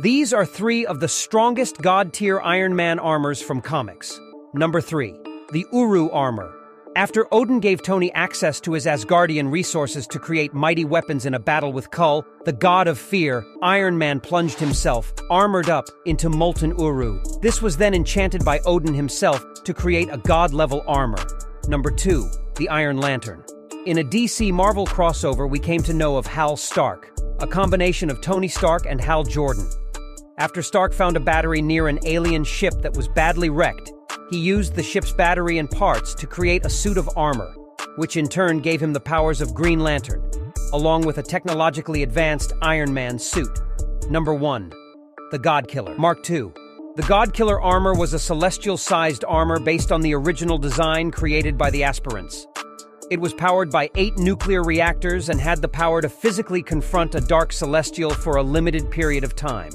These are three of the strongest god tier Iron Man armors from comics. Number 3. The Uru Armor. After Odin gave Tony access to his Asgardian resources to create mighty weapons in a battle with Cul, the god of fear, Iron Man plunged himself, armored up, into molten Uru. This was then enchanted by Odin himself to create a god-level armor. Number 2. The Iron Lantern. In a DC Marvel crossover, we came to know of Hal Stark, a combination of Tony Stark and Hal Jordan. After Stark found a battery near an alien ship that was badly wrecked, he used the ship's battery and parts to create a suit of armor, which in turn gave him the powers of Green Lantern, along with a technologically advanced Iron Man suit. Number 1. The God Killer. Mark II. The God Killer armor was a celestial-sized armor based on the original design created by the Aspirants. It was powered by eight nuclear reactors and had the power to physically confront a dark celestial for a limited period of time.